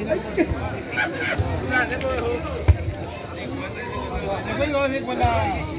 Hãy subscribe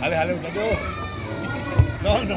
હાલે હાલે ઉઠા જો નો નો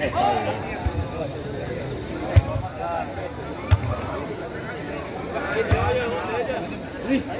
ね。はい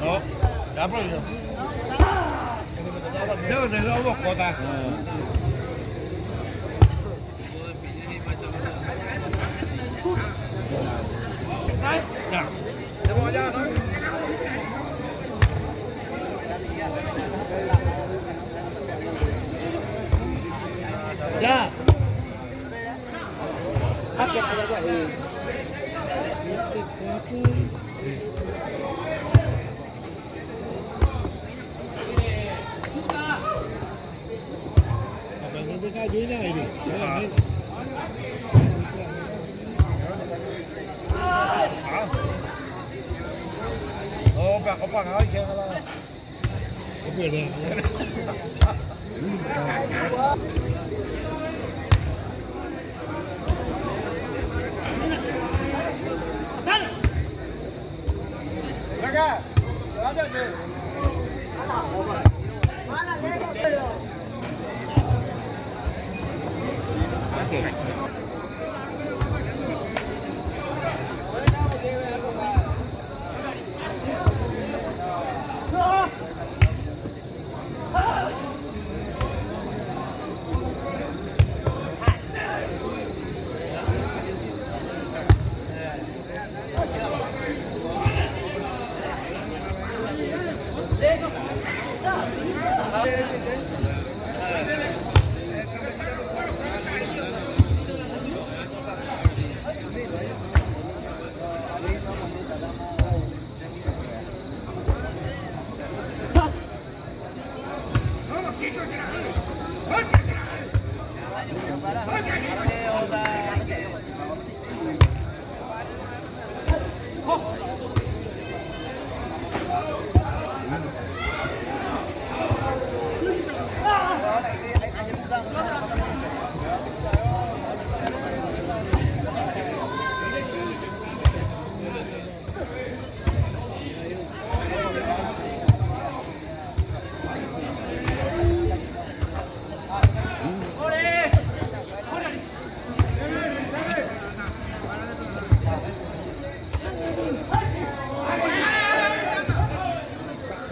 No, ya por yo. Eso es lo dos cotas. Ya. Llevo allá, ¿no? 给亮一点。啊。好。我把我把他牵上了。我不能。哈哈。了？はい。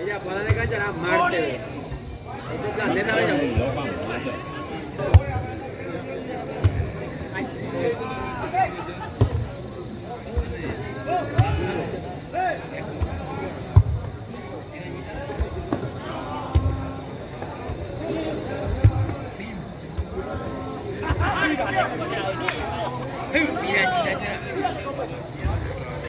ella para